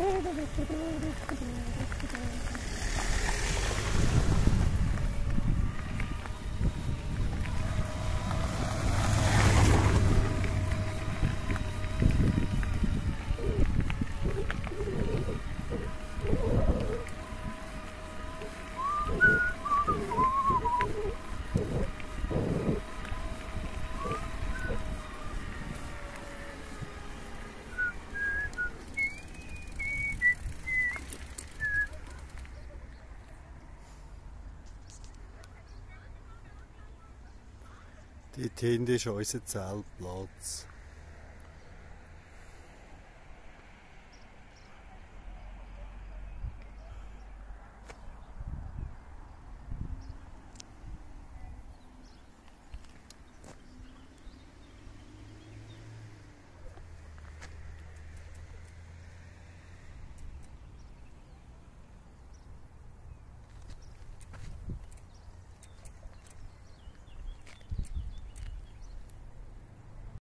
ちょっと待って。Dort hinten ist unser Zeltplatz.